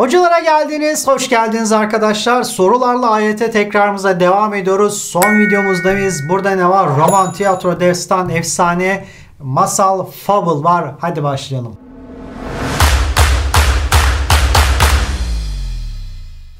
Hocalara geldiniz, hoş geldiniz arkadaşlar. Sorularla AYT tekrarımıza devam ediyoruz. Son videomuzdayız. Burada ne var? Roman, tiyatro, destan, efsane, masal, fable var. Hadi başlayalım.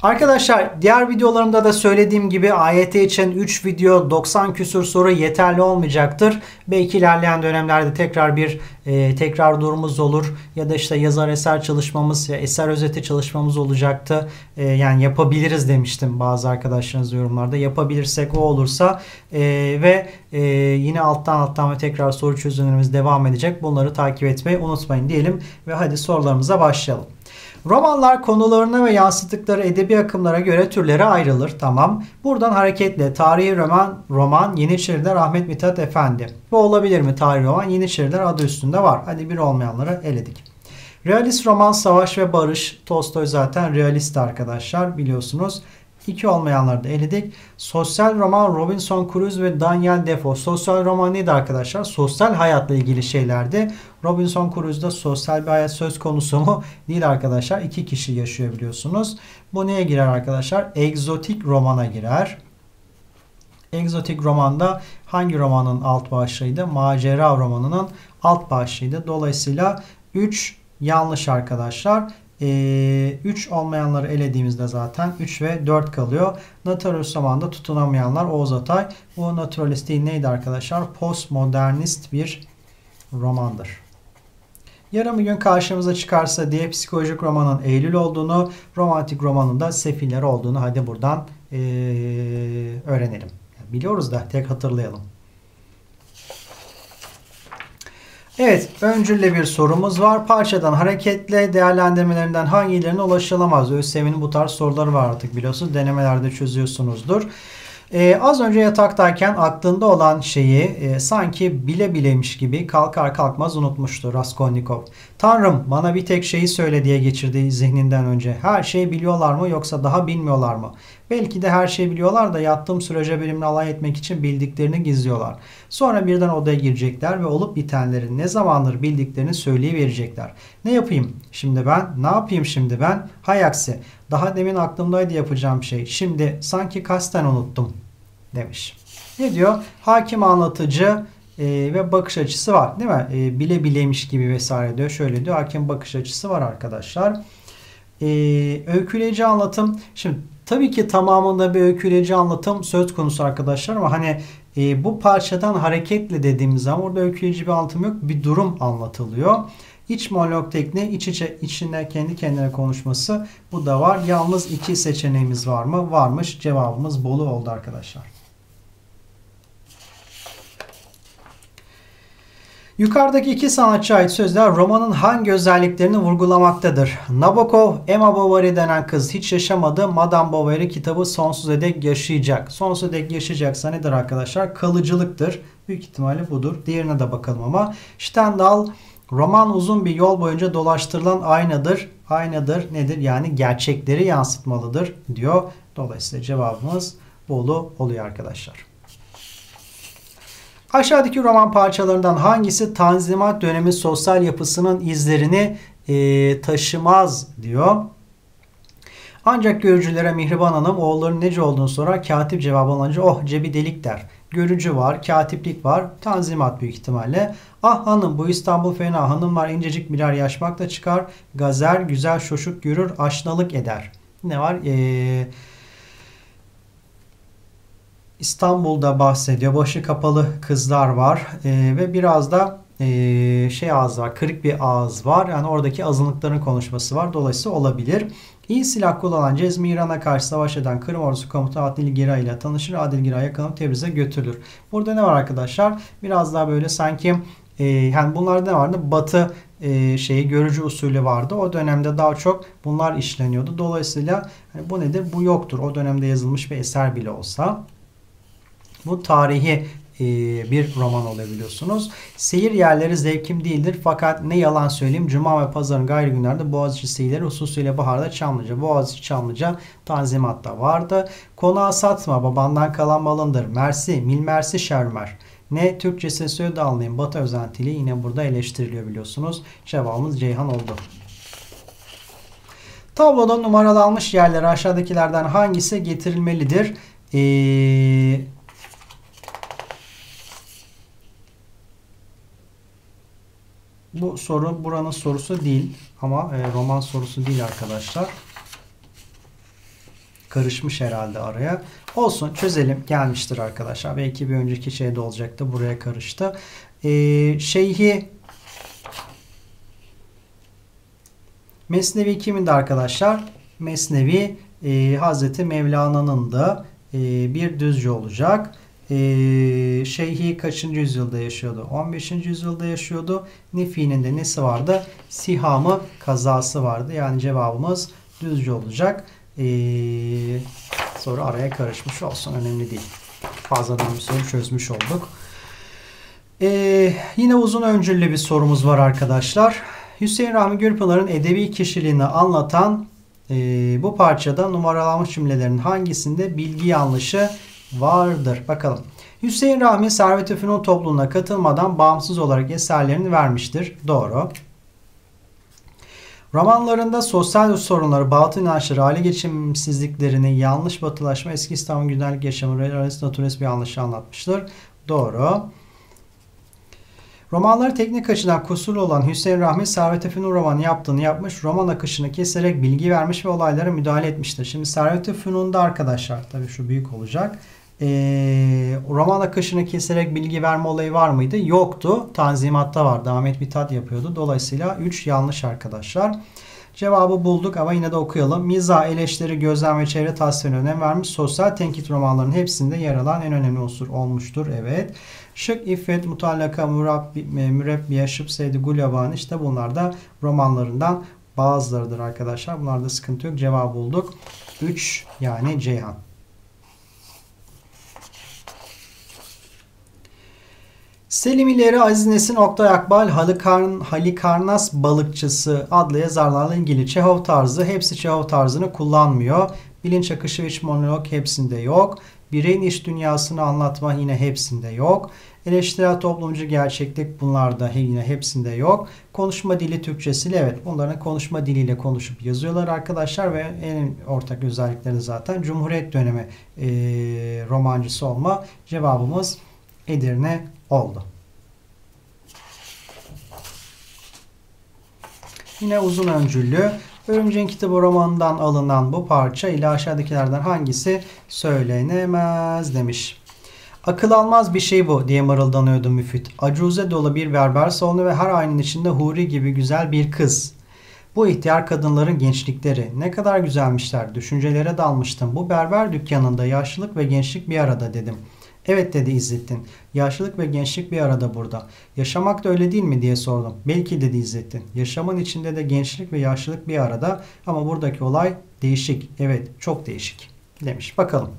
Arkadaşlar diğer videolarımda da söylediğim gibi AYT için 3 video 90 küsur soru yeterli olmayacaktır. Belki ilerleyen dönemlerde tekrar bir e, tekrar durumumuz olur ya da işte yazar eser çalışmamız ya eser özeti çalışmamız olacaktı. E, yani yapabiliriz demiştim bazı arkadaşlarınız yorumlarda. Yapabilirsek o olursa e, ve e, yine alttan alttan ve tekrar soru çözümlerimiz devam edecek. Bunları takip etmeyi unutmayın diyelim ve hadi sorularımıza başlayalım. Romanlar konularına ve yansıttıkları edebi akımlara göre türlere ayrılır. Tamam. Buradan hareketle tarihi roman, roman Yeniçeriler Ahmet Mithat Efendi. Bu olabilir mi tarihi roman? Yeniçeriler adı üstünde var. Hadi bir olmayanları eledik. Realist roman Savaş ve Barış. Tolstoy zaten realist arkadaşlar biliyorsunuz. İki olmayanları da eledik. Sosyal roman Robinson Crusoe ve Daniel Defoe. Sosyal roman neydi arkadaşlar? Sosyal hayatla ilgili şeylerdi. Robinson Crusoe'da sosyal bir hayat söz konusu mu? Değil arkadaşlar. İki kişi yaşıyor biliyorsunuz. Bu neye girer arkadaşlar? Egzotik romana girer. Egzotik romanda hangi romanın alt başlığıydı? Macera romanının alt başlığıydı. Dolayısıyla 3 yanlış arkadaşlar. 3 ee, olmayanları elediğimizde zaten 3 ve 4 kalıyor. Naturalist zamanda tutunamayanlar Oğuz Atay. Bu naturalist değil neydi arkadaşlar? Postmodernist bir romandır. Yarın bir gün karşımıza çıkarsa diye psikolojik romanın Eylül olduğunu, romantik romanın da Sefiller olduğunu hadi buradan ee, öğrenelim. Biliyoruz da tek hatırlayalım. Evet, öncülle bir sorumuz var. Parçadan hareketle değerlendirmelerinden hangilerine ulaşılamaz? ÖSYM'nin bu tarz soruları var artık biliyorsunuz. Denemelerde çözüyorsunuzdur. Ee, az önce yataktayken aklında olan şeyi e, sanki bile bilemiş gibi kalkar kalkmaz unutmuştu Raskolnikov. Tanrım bana bir tek şeyi söyle diye geçirdiği zihninden önce. Her şeyi biliyorlar mı yoksa daha bilmiyorlar mı? Belki de her şeyi biliyorlar da yattığım sürece benimle alay etmek için bildiklerini gizliyorlar. Sonra birden odaya girecekler ve olup bitenleri ne zamandır bildiklerini söyleyiverecekler. Ne yapayım şimdi ben? Ne yapayım şimdi ben? Hay aksi. Daha demin aklımdaydı yapacağım şey. Şimdi sanki kasten unuttum demiş. Ne diyor? Hakim anlatıcı e, ve bakış açısı var. Değil mi? E, bile bileymiş gibi vesaire diyor. Şöyle diyor. Hakim bakış açısı var arkadaşlar. E, öyküleyici anlatım. Şimdi tabii ki tamamında bir öyküleyici anlatım söz konusu arkadaşlar ama hani e, bu parçadan hareketle dediğimiz zaman orada öyküleyici bir anlatım yok. Bir durum anlatılıyor. İç monolog tekniği iç içe içinde kendi kendine konuşması bu da var. Yalnız iki seçeneğimiz var mı? Varmış. Cevabımız Bolu oldu arkadaşlar. Yukarıdaki iki sanatçı ait sözler romanın hangi özelliklerini vurgulamaktadır? Nabokov, Emma Bovary denen kız hiç yaşamadı. Madame Bovary kitabı sonsuza dek yaşayacak. Sonsuza dek yaşayacaksa nedir arkadaşlar? Kalıcılıktır. Büyük ihtimalle budur. Diğerine de bakalım ama. Stendhal, roman uzun bir yol boyunca dolaştırılan aynadır. Aynadır nedir? Yani gerçekleri yansıtmalıdır diyor. Dolayısıyla cevabımız Bolu oluyor arkadaşlar. Aşağıdaki roman parçalarından hangisi Tanzimat dönemi sosyal yapısının izlerini e, taşımaz diyor. Ancak görücülere Mihriban Hanım oğulların nece olduğunu sorar. Katip cevabı alınca oh cebi delik der. Görücü var, katiplik var, tanzimat büyük ihtimalle. Ah hanım bu İstanbul fena hanımlar incecik birer yaşmakta çıkar. Gazer güzel şoşuk görür aşnalık eder. Ne var? Eee İstanbul'da bahsediyor. Başı kapalı kızlar var e, ve biraz da e, şey ağız var, kırık bir ağız var. Yani oradaki azınlıkların konuşması var. Dolayısıyla olabilir. İyi silah kullanan Cezmi İran'a karşı savaş eden Kırım Ordusu Komutanı Adil Gira ile tanışır. Adil Gira yakalanıp Tebriz'e götürülür. Burada ne var arkadaşlar? Biraz daha böyle sanki e, yani bunlarda ne vardı? Batı e, şeyi görücü usulü vardı. O dönemde daha çok bunlar işleniyordu. Dolayısıyla hani bu nedir? Bu yoktur. O dönemde yazılmış bir eser bile olsa. Bu tarihi e, bir roman olabiliyorsunuz. Seyir yerleri zevkim değildir fakat ne yalan söyleyeyim Cuma ve Pazarın gayri günlerde Boğaziçi seyirleri hususuyla baharda Çamlıca. Boğaziçi Çamlıca tanzimatta vardı. Konağı satma babandan kalan malındır. Mersi, mil mersi şermer. Ne Türkçesi söyledi anlayın. Batı özentiliği yine burada eleştiriliyor biliyorsunuz. Cevabımız Ceyhan oldu. Tabloda numaralanmış yerlere aşağıdakilerden hangisi getirilmelidir? Ee, bu soru buranın sorusu değil ama e, roman sorusu değil arkadaşlar. Karışmış herhalde araya. Olsun çözelim. Gelmiştir arkadaşlar. Belki bir önceki şeyde olacaktı. Buraya karıştı. Ee, şeyhi Mesnevi kimindi arkadaşlar? Mesnevi e, Hazreti Mevlana'nın da e, bir düzce olacak. E, Şeyhi kaçıncı yüzyılda yaşıyordu? 15. yüzyılda yaşıyordu. Nefi'nin de nesi vardı? Sihamı kazası vardı. Yani cevabımız düzce olacak. E, soru araya karışmış olsun. Önemli değil. Fazladan bir soru çözmüş olduk. E, yine uzun öncüllü bir sorumuz var arkadaşlar. Hüseyin Rahmi Gürpınar'ın edebi kişiliğini anlatan e, bu parçada numaralanmış cümlelerin hangisinde bilgi yanlışı vardır? Bakalım. Hüseyin Rahmi Servet-i Fünun topluluğuna katılmadan bağımsız olarak eserlerini vermiştir. Doğru. Romanlarında sosyal sorunları, batıl inançları, aile geçimsizliklerini, yanlış batılaşma, eski İstanbul gündelik yaşamı, realist naturist bir yanlışı anlatmıştır. Doğru. Romanları teknik açıdan kusurlu olan Hüseyin Rahmi Servet Fünun romanı yaptığını yapmış. Roman akışını keserek bilgi vermiş ve olaylara müdahale etmiştir. Şimdi Servet Fünun'da arkadaşlar tabii şu büyük olacak. Ee, roman akışını keserek bilgi verme olayı var mıydı? Yoktu. Tanzimatta vardı. Ahmet Mithat yapıyordu. Dolayısıyla 3 yanlış arkadaşlar. Cevabı bulduk ama yine de okuyalım. Miza, eleştiri, gözlem ve çevre tasvirine önem vermiş. Sosyal tenkit romanlarının hepsinde yer alan en önemli unsur olmuştur. Evet. Şık, İffet, Mutallaka, Murabbi, e, Mürebbiye, Şıp, Seydi, Gulyabani işte bunlar da romanlarından bazılarıdır arkadaşlar. Bunlarda sıkıntı yok. Cevabı bulduk. 3 yani Ceyhan. Selimileri Aziz Nesin Oktay Akbal Halikarn, Halikarnas Balıkçısı adlı yazarlarla ilgili Çehov tarzı hepsi Çehov tarzını kullanmıyor. Bilinç akışı ve iç monolog hepsinde yok. Bireyin iş dünyasını anlatma yine hepsinde yok. Eleştirel toplumcu gerçeklik bunlarda yine hepsinde yok. Konuşma dili Türkçesiyle evet bunların konuşma diliyle konuşup yazıyorlar arkadaşlar ve en ortak özellikleri zaten Cumhuriyet dönemi e, romancısı olma cevabımız Edirne oldu. Yine uzun öncüllü. Örümceğin kitabı romanından alınan bu parça ile aşağıdakilerden hangisi söylenemez demiş. Akıl almaz bir şey bu diye mırıldanıyordu Müfit. Acuze dolu bir berber salonu ve her ayının içinde Huri gibi güzel bir kız. Bu ihtiyar kadınların gençlikleri ne kadar güzelmişler. Düşüncelere dalmıştım. Bu berber dükkanında yaşlılık ve gençlik bir arada dedim.'' Evet dedi İzzettin. Yaşlılık ve gençlik bir arada burada. Yaşamak da öyle değil mi diye sordum. Belki dedi İzzettin. Yaşamın içinde de gençlik ve yaşlılık bir arada ama buradaki olay değişik. Evet çok değişik demiş. Bakalım.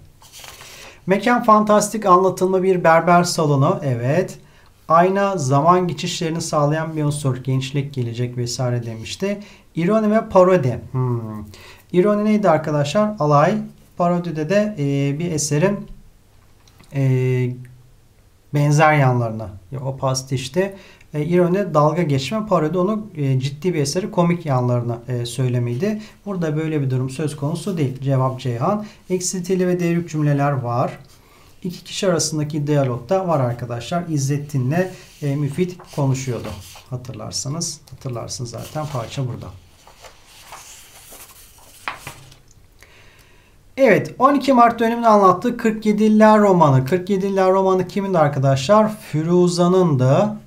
Mekan fantastik anlatılma bir berber salonu. Evet. Ayna zaman geçişlerini sağlayan bir unsur. Gençlik gelecek vesaire demişti. İroni ve parodi. Hmm. İroni neydi arkadaşlar? Alay. Parodide de e, bir eserin e, benzer yanlarına o pastişte e, ironi dalga geçme parodi onu e, ciddi bir eseri komik yanlarına e, söylemeydi. Burada böyle bir durum söz konusu değil. Cevap Ceyhan. Eksiltili ve devrik cümleler var. İki kişi arasındaki diyalogda var arkadaşlar. İzzettin'le e, Müfit konuşuyordu. Hatırlarsanız. Hatırlarsınız zaten parça burada. Evet 12 Mart dönemini anlattığı 47'ler romanı. 47'ler romanı kimin arkadaşlar? Firuza'nın da.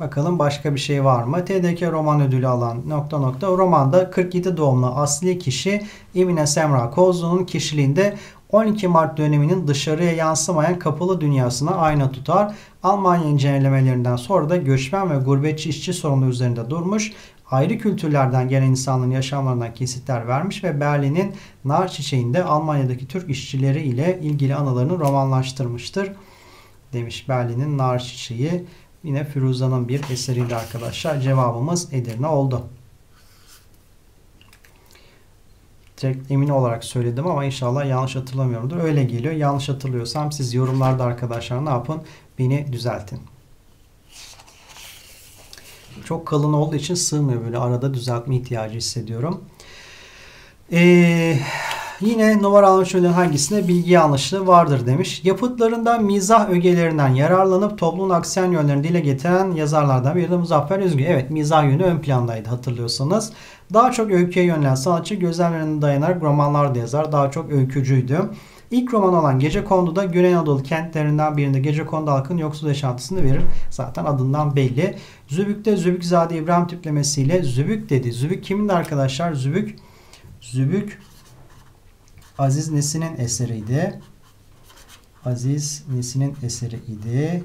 Bakalım başka bir şey var mı? TDK roman ödülü alan nokta nokta. Romanda 47 doğumlu asli kişi Emine Semra Kozlu'nun kişiliğinde 12 Mart döneminin dışarıya yansımayan kapalı dünyasına ayna tutar. Almanya incelemelerinden sonra da göçmen ve gurbetçi işçi sorunu üzerinde durmuş ayrı kültürlerden gelen insanların yaşamlarından kesitler vermiş ve Berlin'in nar çiçeğinde Almanya'daki Türk işçileri ile ilgili anılarını romanlaştırmıştır. Demiş Berlin'in nar çiçeği. Yine Firuza'nın bir eseriydi arkadaşlar. Cevabımız Edirne oldu. Direkt emin olarak söyledim ama inşallah yanlış hatırlamıyorumdur. Öyle geliyor. Yanlış hatırlıyorsam siz yorumlarda arkadaşlar ne yapın? Beni düzeltin. Çok kalın olduğu için sığmıyor böyle arada düzeltme ihtiyacı hissediyorum. Eee Yine numaralı ölçülerin hangisinde bilgi yanlışlığı vardır demiş. Yapıtlarında mizah ögelerinden yararlanıp toplumun aksiyon yönlerini dile getiren yazarlardan biri de Muzaffer Üzgün. Evet mizah yönü ön plandaydı hatırlıyorsanız. Daha çok öyküye yönelen sanatçı gözlemlerine dayanarak romanlar da yazar. Daha çok öykücüydü. İlk roman olan Gece Kondu'da Güney Anadolu kentlerinden birinde Gece Kondu halkın yoksul yaşantısını verir. Zaten adından belli. Zübük'te Zübükzade İbrahim tiplemesiyle Zübük dedi. Zübük kimin arkadaşlar? Zübük Zübük Aziz Nesin'in eseriydi. Aziz Nesin'in eseriydi.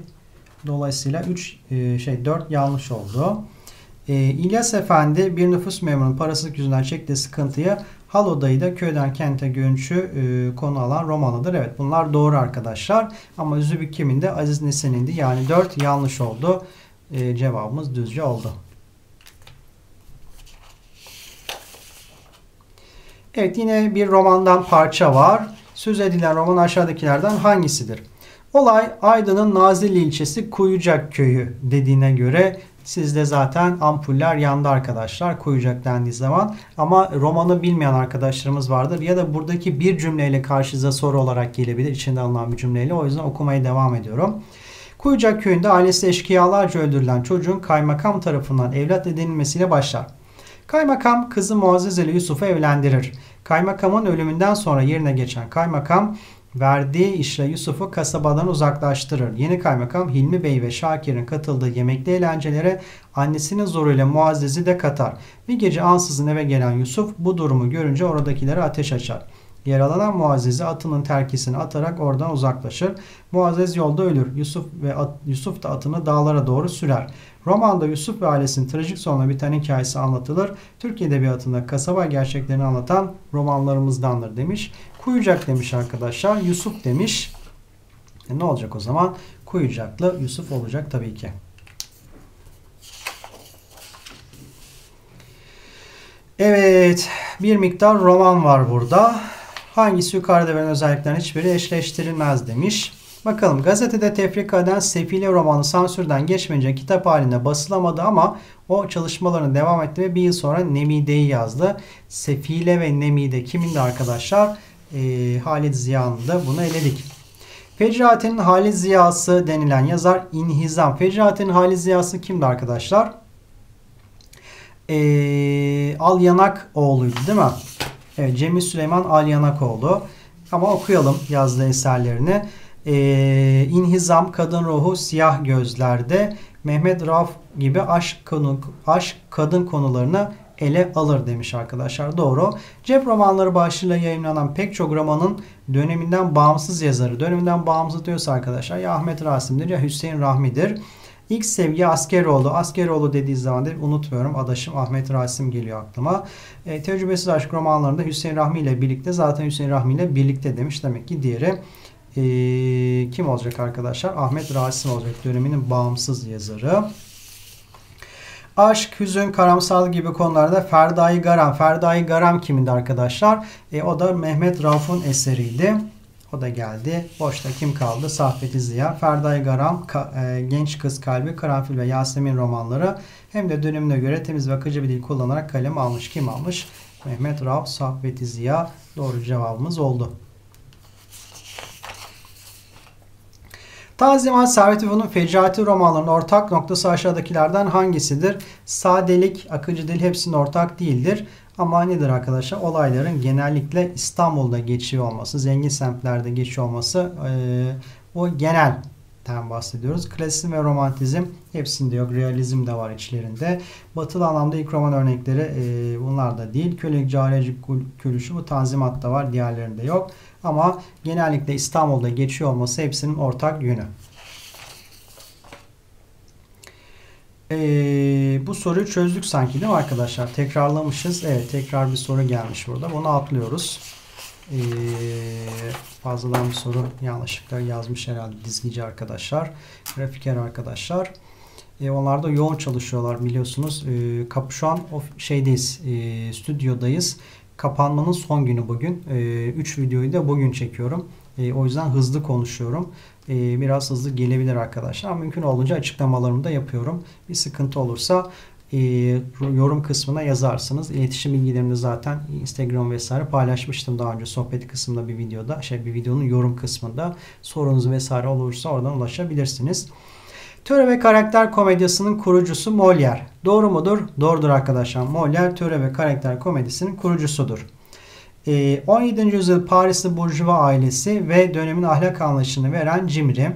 Dolayısıyla 3 e, şey 4 yanlış oldu. E, İlyas Efendi bir nüfus memurunun parasızlık yüzünden çektiği sıkıntıyı Haloda'yı da köyden kente göçü e, konu alan romanıdır. Evet bunlar doğru arkadaşlar. Ama Zübük kimin de Aziz Nesin'indi. Yani 4 yanlış oldu. E, cevabımız düzce oldu. Evet yine bir romandan parça var. Söz edilen roman aşağıdakilerden hangisidir? Olay Aydın'ın Nazilli ilçesi Kuyucak köyü dediğine göre sizde zaten ampuller yandı arkadaşlar Kuyucak dendiği zaman. Ama romanı bilmeyen arkadaşlarımız vardır. Ya da buradaki bir cümleyle karşınıza soru olarak gelebilir. içinde alınan bir cümleyle. O yüzden okumaya devam ediyorum. Kuyucak köyünde ailesi eşkıyalarca öldürülen çocuğun kaymakam tarafından evlat edinilmesiyle başlar. Kaymakam kızı Muazzez ile Yusuf'u evlendirir. Kaymakamın ölümünden sonra yerine geçen kaymakam verdiği işle Yusuf'u kasabadan uzaklaştırır. Yeni kaymakam Hilmi Bey ve Şakir'in katıldığı yemekli eğlencelere annesinin zoruyla Muazzez'i de katar. Bir gece ansızın eve gelen Yusuf bu durumu görünce oradakilere ateş açar. Yaralanan Muazzez'i atının terkisine atarak oradan uzaklaşır. Muazzez yolda ölür. Yusuf ve at, Yusuf da atını dağlara doğru sürer. Romanda Yusuf ve ailesinin trajik sonuna biten hikayesi anlatılır. Türk Edebiyatı'nda kasaba gerçeklerini anlatan romanlarımızdandır demiş. Kuyucak demiş arkadaşlar. Yusuf demiş. E ne olacak o zaman? Kuyucaklı Yusuf olacak tabii ki. Evet. Bir miktar roman var burada. Hangisi yukarıda verilen özelliklerin hiçbiri eşleştirilmez demiş. Bakalım gazetede tefrika eden Sefile romanı sansürden geçmeyince kitap halinde basılamadı ama o çalışmalarını devam etti ve bir yıl sonra Nemide'yi yazdı. Sefile ve Nemide kimindi arkadaşlar? Ee, Halid Ziya'nın da bunu eledik. Fecrate'nin Halid Ziya'sı denilen yazar İnhizam. Fecrate'nin Halid Ziya'sı kimdi arkadaşlar? Ee, Al Yanak oğluydu değil mi? Evet Cemil Süleyman Al Yanakoğlu. Ama okuyalım yazdığı eserlerini. Ee, İnhizam, Kadın Ruhu, Siyah Gözler'de Mehmet Rauf gibi aşk, konu, aşk kadın konularını ele alır demiş arkadaşlar. Doğru. Cep romanları başlığıyla yayınlanan pek çok romanın döneminden bağımsız yazarı. Döneminden bağımsız diyorsa arkadaşlar ya Ahmet Rasim'dir ya Hüseyin Rahmi'dir. İlk sevgi Askeroğlu. Askeroğlu dediği zaman değil, unutmuyorum. Adaşım Ahmet Rasim geliyor aklıma. E, tecrübesiz aşk romanlarında Hüseyin Rahmi ile birlikte zaten Hüseyin Rahmi ile birlikte demiş. Demek ki diğeri e, kim olacak arkadaşlar? Ahmet Rasim olacak. Döneminin bağımsız yazarı. Aşk, hüzün, karamsal gibi konularda Ferdai Garam. Ferdai Garam kimindi arkadaşlar? E, o da Mehmet Rauf'un eseriydi. O da geldi. Boşta kim kaldı? Sahbeti Ziya, Ferdai Garam, Ka, e, Genç Kız Kalbi, Karanfil ve Yasemin romanları hem de dönemine göre temiz ve akıcı bir dil kullanarak kalem almış. Kim almış? Mehmet Rauf, Sahbeti Ziya. Doğru cevabımız oldu. Tazimat Servet İfad'ın Fecrati romanlarının ortak noktası aşağıdakilerden hangisidir? Sadelik, akıcı dil hepsinin ortak değildir. Ama nedir arkadaşlar? Olayların genellikle İstanbul'da geçiyor olması, zengin semtlerde geçiyor olması o genelden bahsediyoruz. Klasizm ve romantizm hepsinde yok. Realizm de var içlerinde. Batılı anlamda ilk roman örnekleri e, bunlar da değil. Kölelik, cariyecilik, külüşü bu tanzimatta var. Diğerlerinde yok. Ama genellikle İstanbul'da geçiyor olması hepsinin ortak yönü. Ee, bu soruyu çözdük sanki değil mi arkadaşlar? Tekrarlamışız. Evet tekrar bir soru gelmiş burada. Bunu atlıyoruz. Ee, fazladan bir soru yanlışlıkla yazmış herhalde dizgici arkadaşlar. Grafiker arkadaşlar. Ee, onlar da yoğun çalışıyorlar biliyorsunuz. Ee, kapı şu an o şeydeyiz. E, stüdyodayız. Kapanmanın son günü bugün. 3 e, videoyu da bugün çekiyorum. E, o yüzden hızlı konuşuyorum. E, biraz hızlı gelebilir arkadaşlar. Mümkün olduğunca açıklamalarımı da yapıyorum. Bir sıkıntı olursa e, yorum kısmına yazarsınız. İletişim bilgilerini zaten Instagram vesaire paylaşmıştım daha önce sohbet kısmında bir videoda. Şey bir videonun yorum kısmında sorunuz vesaire olursa oradan ulaşabilirsiniz. Töre ve karakter komedyasının kurucusu Molière. Doğru mudur? Doğrudur arkadaşlar. Molière töre ve karakter komedisinin kurucusudur. 17. Ee, yüzyıl Parisli Burjuva ailesi ve dönemin ahlak anlayışını veren Cimri.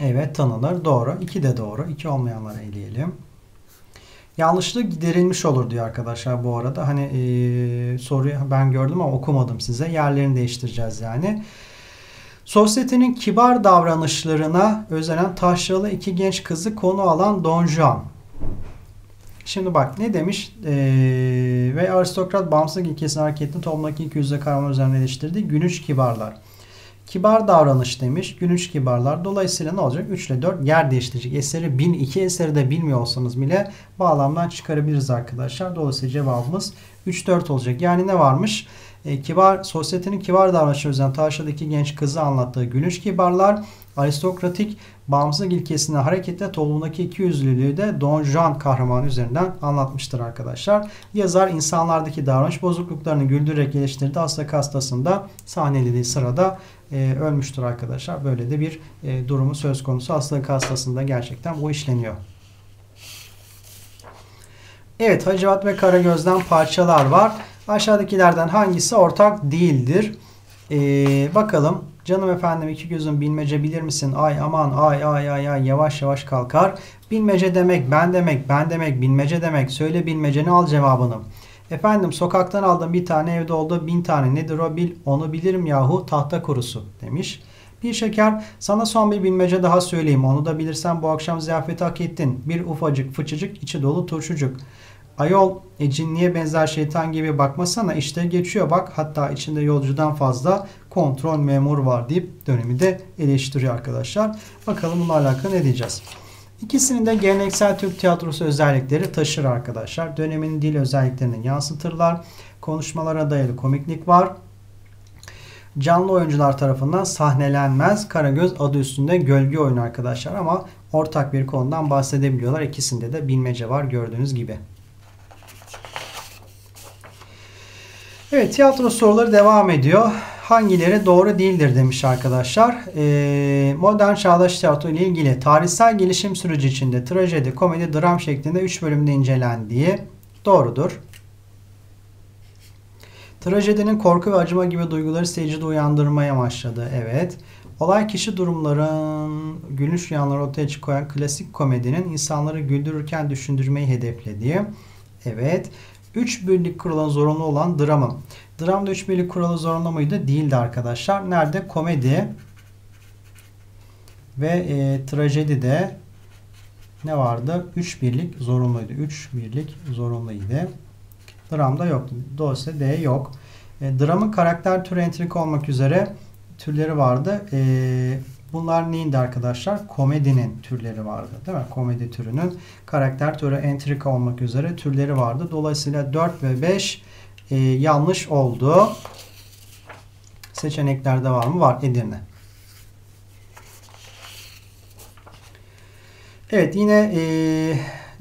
Evet tanınır. Doğru. İki de doğru. İki olmayanları eleyelim. Yanlışlık giderilmiş olur diyor arkadaşlar bu arada. Hani e, soruyu ben gördüm ama okumadım size. Yerlerini değiştireceğiz yani. Sosyetenin kibar davranışlarına özenen taşralı iki genç kızı konu alan Don Juan. Şimdi bak ne demiş ee, ve aristokrat bağımsızlık ilkesini hareketini toplumdaki iki yüzde kavram üzerine eleştirdi. Günüç kibarlar. Kibar davranış demiş. Günüç kibarlar. Dolayısıyla ne olacak? 3 ile 4 yer değiştirecek. Eseri 1002 eseri de bilmiyor olsanız bile bağlamdan çıkarabiliriz arkadaşlar. Dolayısıyla cevabımız 3-4 olacak. Yani ne varmış? E, kibar, sosyetenin kibar davranışı üzerine Taşra'daki genç kızı anlattığı gülüş kibarlar, aristokratik bağımsızlık ilkesine hareketle toplumdaki iki yüzlülüğü de Don Juan kahramanı üzerinden anlatmıştır arkadaşlar. Yazar insanlardaki davranış bozukluklarını güldürerek geliştirdi. Hasta hastasında sahnelediği sırada e, ölmüştür arkadaşlar. Böyle de bir e, durumu söz konusu. Hastalık hastasında gerçekten bu işleniyor. Evet Hacivat ve Karagöz'den parçalar var. Aşağıdakilerden hangisi ortak değildir? Ee, bakalım. Canım efendim iki gözün bilmece bilir misin? Ay aman ay ay ay ay yavaş yavaş kalkar. Bilmece demek ben demek ben demek bilmece demek. Söyle bilmeceni al cevabını. Efendim sokaktan aldım bir tane evde oldu bin tane nedir o bil onu bilirim yahu tahta kurusu demiş. Bir şeker sana son bir bilmece daha söyleyeyim onu da bilirsen bu akşam ziyafeti hak ettin. Bir ufacık fıçıcık içi dolu turşucuk. Ayol e, cinliye benzer şeytan gibi bakmasana işte geçiyor bak hatta içinde yolcudan fazla kontrol memur var deyip dönemi de eleştiriyor arkadaşlar. Bakalım bununla alakalı ne diyeceğiz. İkisinin de geleneksel Türk tiyatrosu özellikleri taşır arkadaşlar. Dönemin dil özelliklerini yansıtırlar. Konuşmalara dayalı komiklik var. Canlı oyuncular tarafından sahnelenmez. Karagöz adı üstünde gölge oyunu arkadaşlar ama ortak bir konudan bahsedebiliyorlar. İkisinde de bilmece var gördüğünüz gibi. Evet tiyatro soruları devam ediyor. Hangileri doğru değildir demiş arkadaşlar. Ee, modern çağdaş tiyatro ile ilgili tarihsel gelişim süreci içinde trajedi, komedi, dram şeklinde 3 bölümde incelendiği doğrudur. Trajedinin korku ve acıma gibi duyguları seyircide uyandırmaya başladı. Evet. Olay kişi durumların gülünç rüyaları ortaya koyan klasik komedinin insanları güldürürken düşündürmeyi hedeflediği. Evet. 3 birlik kuralı zorunlu olan dramın. Dramda 3 birlik kuralı zorunlu muydu? Değildi arkadaşlar. Nerede? Komedi ve e, trajedide ne vardı? 3 birlik zorunluydu. 3 birlik zorunluydu. Dramda yoktu. Dolayısıyla D yok. E, dramın karakter türü entrik olmak üzere türleri vardı. E, Bunlar neydi arkadaşlar? Komedinin türleri vardı. Değil mi? Komedi türünün karakter türü entrika olmak üzere türleri vardı. Dolayısıyla 4 ve 5 e, yanlış oldu. Seçeneklerde var mı? Var. Edirne. Evet yine e,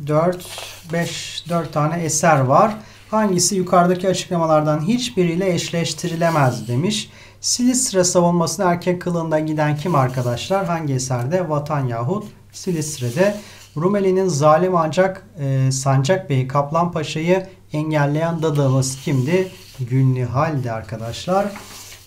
4 5 4 tane eser var. Hangisi yukarıdaki açıklamalardan hiçbiriyle eşleştirilemez demiş. Silistre savunmasına erkek kılığında giden kim arkadaşlar? Hangi eserde? Vatan yahut Silistre'de. Rumeli'nin zalim ancak e, Sancak Bey'i Kaplan Paşa'yı engelleyen dadımız kimdi? Gülnihal'di arkadaşlar.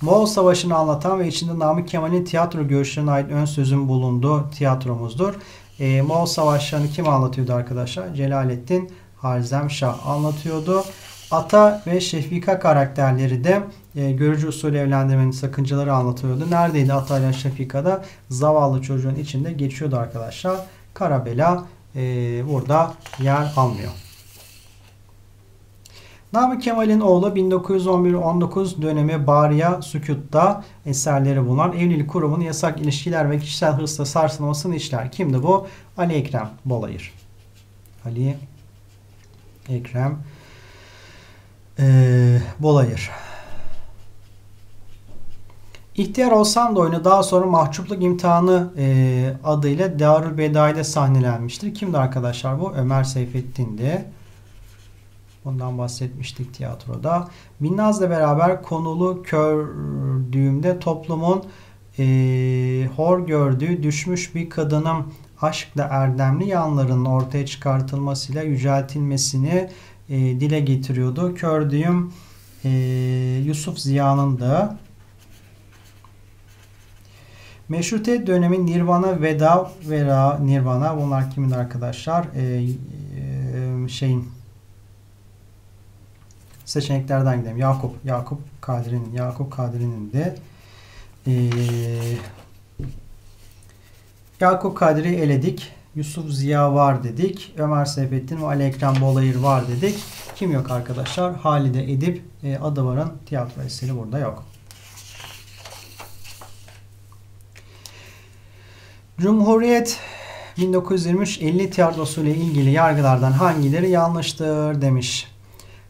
Moğol Savaşı'nı anlatan ve içinde Namık Kemal'in tiyatro görüşlerine ait ön sözün bulunduğu tiyatromuzdur. E, Moğol Savaşları'nı kim anlatıyordu arkadaşlar? Celalettin Harzemşah anlatıyordu. Ata ve Şefika karakterleri de e, görücü usulü evlendirmenin sakıncaları anlatıyordu. Neredeydi Ata ile Şefika'da? Zavallı çocuğun içinde geçiyordu arkadaşlar. Karabela e, burada yer almıyor. Namık Kemal'in oğlu 1911-19 dönemi Bariya Sükut'ta eserleri bulunan evlilik kurumunun yasak ilişkiler ve kişisel hırsla sarsılmasını işler. Kimdi bu? Ali Ekrem Bolayır. Ali Ekrem e, Bolayır. İhtiyar olsam da oyunu daha sonra Mahcupluk İmtihanı e, adıyla Darül Bedai'de sahnelenmiştir. Kimdi arkadaşlar bu? Ömer Seyfettin'di. Bundan bahsetmiştik tiyatroda. Binnaz'la beraber konulu kördüğümde toplumun e, hor gördüğü düşmüş bir kadının aşkla erdemli yanlarının ortaya çıkartılmasıyla yüceltilmesini e, dile getiriyordu. Kördüğüm e, Yusuf Ziya'nın da Meşrutiyet dönemi Nirvana, Veda, Vera, Nirvana bunlar kimin arkadaşlar? Ee, e, şeyin seçeneklerden gidelim. Yakup, Yakup Kadri'nin, Yakup Kadri'nin de e, Yakup Kadri eledik. Yusuf Ziya var dedik. Ömer Seyfettin ve Ali Ekrem Bolayır var dedik. Kim yok arkadaşlar? Halide Edip e, adı varın tiyatro eseri burada yok. Cumhuriyet 1923 50 tiyatrosu ile ilgili yargılardan hangileri yanlıştır demiş.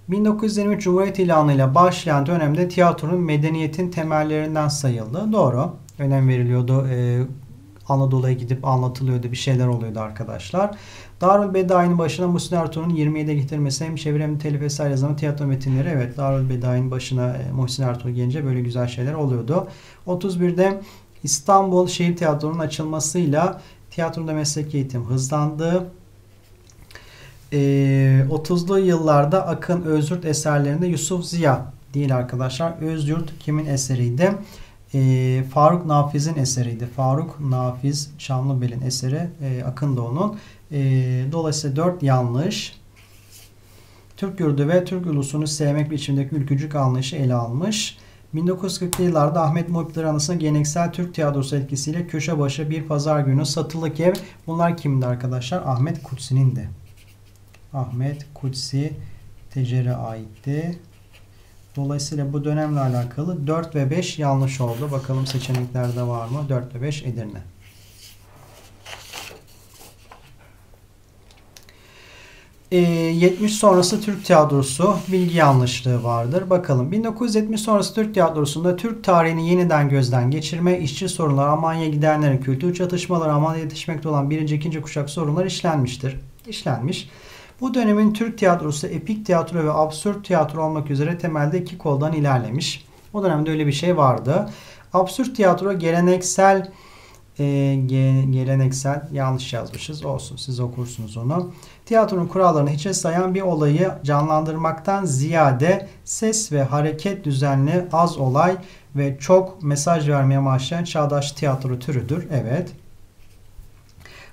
1923 Cumhuriyet ilanıyla başlayan dönemde tiyatronun medeniyetin temellerinden sayıldı. Doğru. Önem veriliyordu. Ee, Anadolu'ya gidip anlatılıyordu. Bir şeyler oluyordu arkadaşlar. Darül Bedai'nin başına Muhsin Ertuğrul'un 27'de getirmesi hem çeviri hem telif vesaire zaman tiyatro metinleri evet Darül Bedai'nin başına e, Muhsin Ertuğrul gelince böyle güzel şeyler oluyordu. 31'de İstanbul Şehir Tiyatrosu'nun açılmasıyla tiyatroda meslek eğitim hızlandı. E, ee, 30'lu yıllarda Akın Özyurt eserlerinde Yusuf Ziya değil arkadaşlar. Özyurt kimin eseriydi? E, Faruk Nafiz'in eseriydi. Faruk Nafiz Şamlıbel'in eseri. E, Akın da onun. E, dolayısıyla 4 yanlış. Türk yurdu ve Türk ulusunu sevmek biçimindeki ülkücük anlayışı ele almış. 1940'lı yıllarda Ahmet Muhipler anısına geleneksel Türk tiyatrosu etkisiyle köşe başı bir pazar günü satılık ev. Bunlar kimdi arkadaşlar? Ahmet Kutsi'nin de. Ahmet Kutsi Tecer'e aitti. Dolayısıyla bu dönemle alakalı 4 ve 5 yanlış oldu. Bakalım seçeneklerde var mı? 4 ve 5 Edirne. 70 ee, sonrası Türk tiyatrosu bilgi yanlışlığı vardır. Bakalım 1970 sonrası Türk tiyatrosunda Türk tarihini yeniden gözden geçirme, işçi sorunlar, Almanya gidenlerin kültür çatışmaları, Almanya yetişmekte olan birinci, ikinci kuşak sorunlar işlenmiştir. İşlenmiş. Bu dönemin Türk tiyatrosu epik tiyatro ve absürt tiyatro olmak üzere temelde iki koldan ilerlemiş. O dönemde öyle bir şey vardı. Absürt tiyatro geleneksel e, geleneksel yanlış yazmışız. Olsun siz okursunuz onu. Tiyatronun kurallarını hiçe sayan bir olayı canlandırmaktan ziyade ses ve hareket düzenli az olay ve çok mesaj vermeye amaçlayan çağdaş tiyatro türüdür. Evet.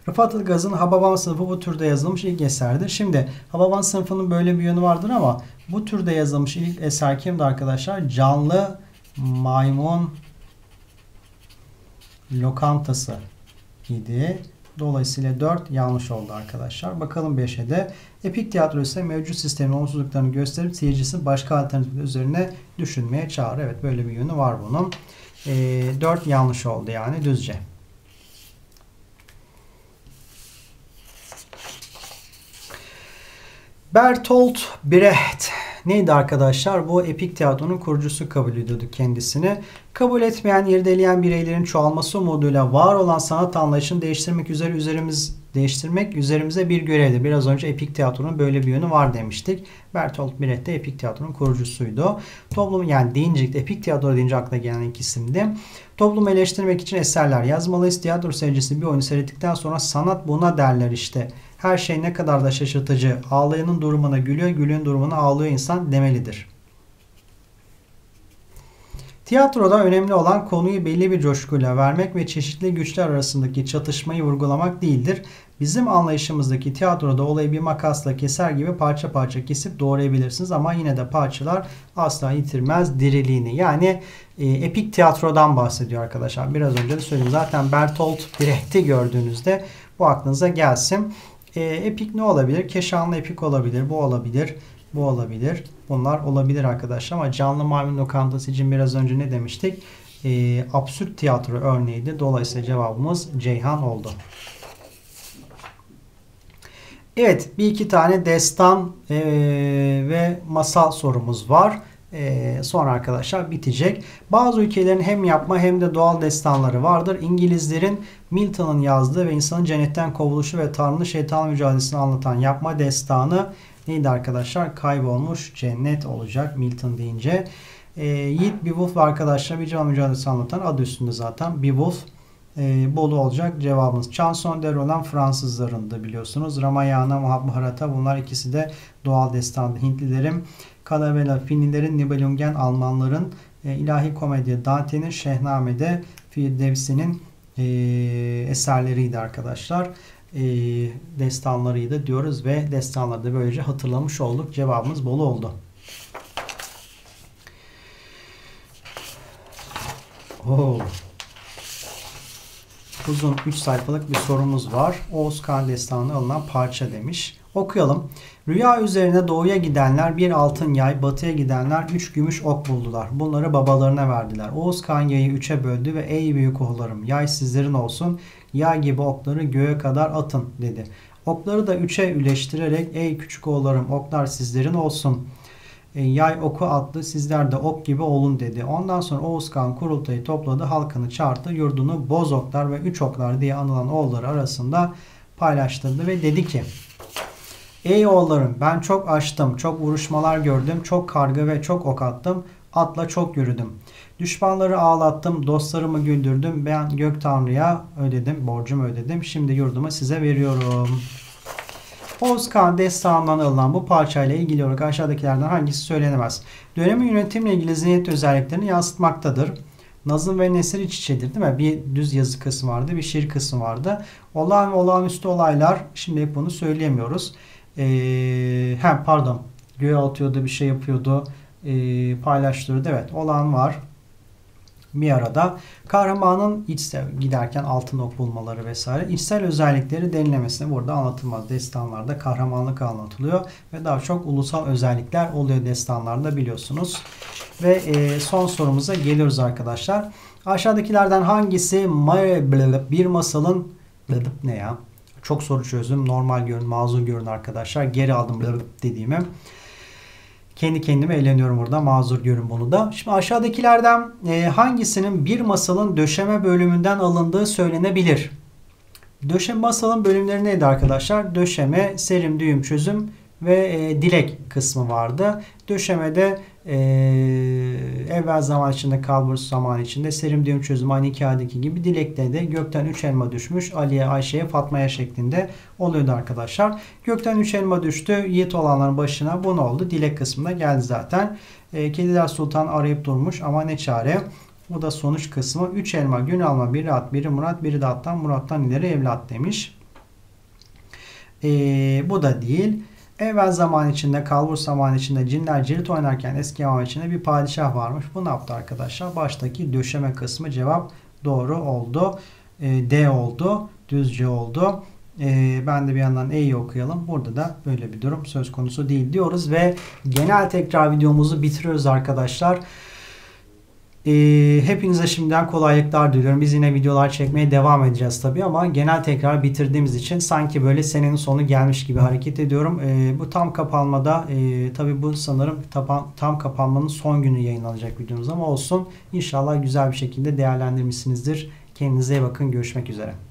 Rıfat Ilgaz'ın Hababam sınıfı bu türde yazılmış ilk eserdir. Şimdi Hababam sınıfının böyle bir yönü vardır ama bu türde yazılmış ilk eser kimdi arkadaşlar? Canlı maymun lokantası idi. Dolayısıyla 4 yanlış oldu arkadaşlar. Bakalım 5'e de. Epik tiyatro mevcut sistemin olumsuzluklarını gösterip seyircisi başka alternatifler üzerine düşünmeye çağırır. Evet böyle bir yönü var bunun. E, 4 yanlış oldu yani düzce. Bertolt Brecht neydi arkadaşlar? Bu epik tiyatronun kurucusu kabul ediyordu kendisini. Kabul etmeyen, irdeleyen bireylerin çoğalması umuduyla var olan sanat anlayışını değiştirmek üzere üzerimiz değiştirmek üzerimize bir görevdi. Biraz önce epik tiyatronun böyle bir yönü var demiştik. Bertolt Brecht de epik tiyatronun kurucusuydu. Toplum yani deyince epik tiyatro deyince akla gelen ilk isimdi. Toplumu eleştirmek için eserler yazmalıyız. Tiyatro seyircisi bir oyunu seyrettikten sonra sanat buna derler işte her şey ne kadar da şaşırtıcı. Ağlayanın durumuna gülüyor, gülen durumuna ağlıyor insan demelidir. Tiyatroda önemli olan konuyu belli bir coşkuyla vermek ve çeşitli güçler arasındaki çatışmayı vurgulamak değildir. Bizim anlayışımızdaki tiyatroda olayı bir makasla keser gibi parça parça kesip doğrayabilirsiniz ama yine de parçalar asla yitirmez diriliğini. Yani e, epik tiyatrodan bahsediyor arkadaşlar. Biraz önce de söyledim. Zaten Bertolt Brecht'i gördüğünüzde bu aklınıza gelsin. E, epik ne olabilir? Keşanlı epik olabilir. Bu olabilir. Bu olabilir. Bunlar olabilir arkadaşlar ama canlı maymun lokantası için biraz önce ne demiştik? E, absürt tiyatro örneğiydi. Dolayısıyla cevabımız Ceyhan oldu. Evet bir iki tane destan e, ve masal sorumuz var. Ee, sonra arkadaşlar bitecek. Bazı ülkelerin hem yapma hem de doğal destanları vardır. İngilizlerin Milton'ın yazdığı ve insanın cennetten kovuluşu ve Tanrı'nın şeytan mücadelesini anlatan yapma destanı neydi arkadaşlar? Kaybolmuş cennet olacak Milton deyince. E, Yiğit Beowulf ve arkadaşlar bir cevap mücadelesi anlatan adı üstünde zaten. Beowulf e, Bolu olacak cevabımız. Chanson de Roland Fransızların da biliyorsunuz. Ramayana, Mahabharata bunlar ikisi de doğal destandı. Hintlilerin, Kalavela, Finlilerin, Nibelungen, Almanların, e, ilahi komedi Dante'nin, Şehname'de Firdevsi'nin e, eserleriydi arkadaşlar. E, destanlarıydı diyoruz ve destanları da böylece hatırlamış olduk. Cevabımız Bolu oldu. Oo. Uzun 3 sayfalık bir sorumuz var. Oğuz Kağan Destanı'nda alınan parça demiş. Okuyalım. Rüya üzerine doğuya gidenler bir altın yay, batıya gidenler üç gümüş ok buldular. Bunları babalarına verdiler. Oğuz Kağan yayı üçe böldü ve ey büyük oğullarım yay sizlerin olsun. Yay gibi okları göğe kadar atın dedi. Okları da üçe üleştirerek ey küçük oğullarım oklar sizlerin olsun.'' E, yay oku attı sizler de ok gibi olun dedi. Ondan sonra Oğuz Kağan kurultayı topladı halkını çağırdı yurdunu bozoklar ve üç oklar diye anılan oğulları arasında paylaştırdı ve dedi ki Ey oğullarım ben çok açtım, çok vuruşmalar gördüm, çok karga ve çok ok attım, atla çok yürüdüm. Düşmanları ağlattım, dostlarımı güldürdüm, ben gök tanrıya ödedim, borcumu ödedim, şimdi yurdumu size veriyorum.'' Oğuzkan destanından alınan bu parçayla ilgili olarak aşağıdakilerden hangisi söylenemez? Dönemin yönetimle ilgili zihniyet özelliklerini yansıtmaktadır. Nazım ve nesir iç içedir değil mi? Bir düz yazı kısmı vardı, bir şiir kısmı vardı. Olağan ve olağanüstü olaylar, şimdi hep bunu söyleyemiyoruz. Ee, hem pardon, göğe atıyordu, bir şey yapıyordu, e, paylaştırıyordu. Evet, olan var bir arada. Kahramanın içsel giderken altın ok bulmaları vesaire içsel özellikleri denilemesine burada anlatılmaz. Destanlarda kahramanlık anlatılıyor ve daha çok ulusal özellikler oluyor destanlarda biliyorsunuz. Ve e, son sorumuza geliyoruz arkadaşlar. Aşağıdakilerden hangisi bir masalın ne ya? Çok soru çözdüm. Normal görün, mazur görün arkadaşlar. Geri aldım dediğimi. Kendi kendime eğleniyorum burada. Mazur görün bunu da. Şimdi aşağıdakilerden e, hangisinin bir masalın döşeme bölümünden alındığı söylenebilir? Döşeme masalın bölümleri neydi arkadaşlar? Döşeme, serim, düğüm, çözüm ve e, dilek kısmı vardı. Döşemede e, evvel zaman içinde kalbur zaman içinde serim düğüm çözümü aynı hikayedeki gibi dilekte de gökten 3 elma düşmüş Ali'ye, Ayşe'ye, Fatma'ya şeklinde oluyordu arkadaşlar. Gökten 3 elma düştü. Yiğit olanların başına bu ne oldu? Dilek kısmında geldi zaten. E, Kediler Sultan arayıp durmuş ama ne çare. Bu da sonuç kısmı. 3 elma gün alma biri at biri Murat biri de attan Murat'tan ileri evlat demiş. E, bu da değil. Evvel zaman içinde, kalbur zaman içinde cinler cirit oynarken eski zaman içinde bir padişah varmış. Bu ne yaptı arkadaşlar? Baştaki döşeme kısmı cevap doğru oldu. E, D oldu. Düzce oldu. E, ben de bir yandan E'yi okuyalım. Burada da böyle bir durum söz konusu değil diyoruz ve genel tekrar videomuzu bitiriyoruz arkadaşlar. E, hepinize şimdiden kolaylıklar diliyorum. Biz yine videolar çekmeye devam edeceğiz tabii ama genel tekrar bitirdiğimiz için sanki böyle senenin sonu gelmiş gibi hareket ediyorum. E, bu tam kapanmada e, tabii bu sanırım tam, kapanmanın son günü yayınlanacak videomuz ama olsun. İnşallah güzel bir şekilde değerlendirmişsinizdir. Kendinize iyi bakın. Görüşmek üzere.